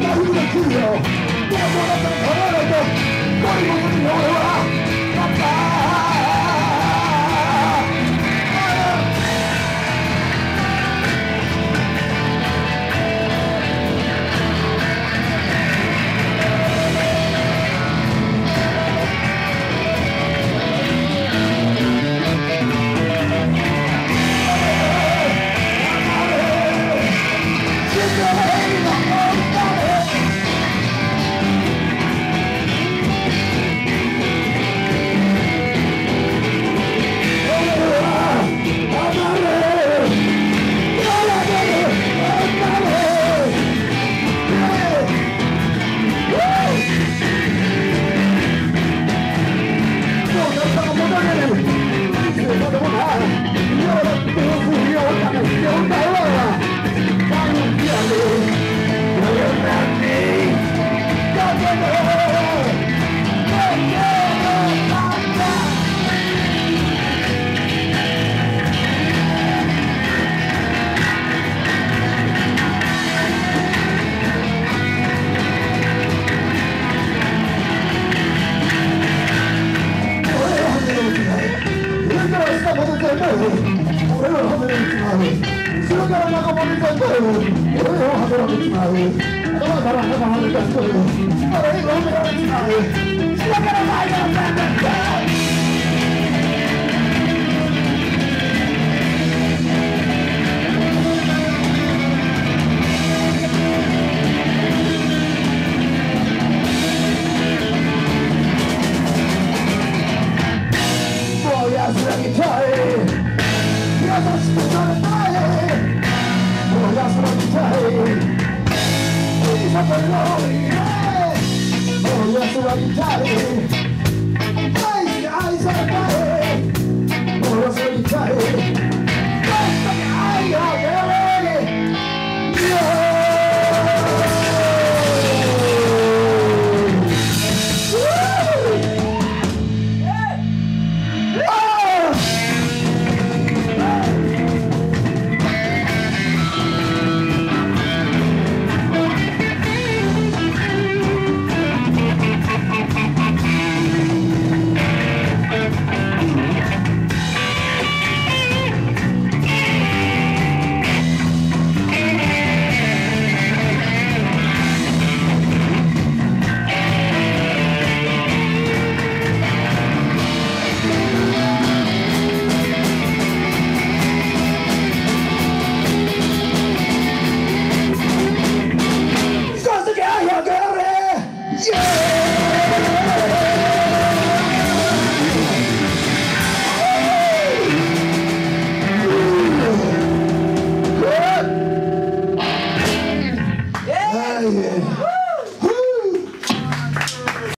Father, 後ろから仲間にかっこい俺をはめられちまう頭から仲間にかっこいい俺をはめられちまう後ろから安らぎたい優しくされたい安らぎたい小さなのに安らぎたい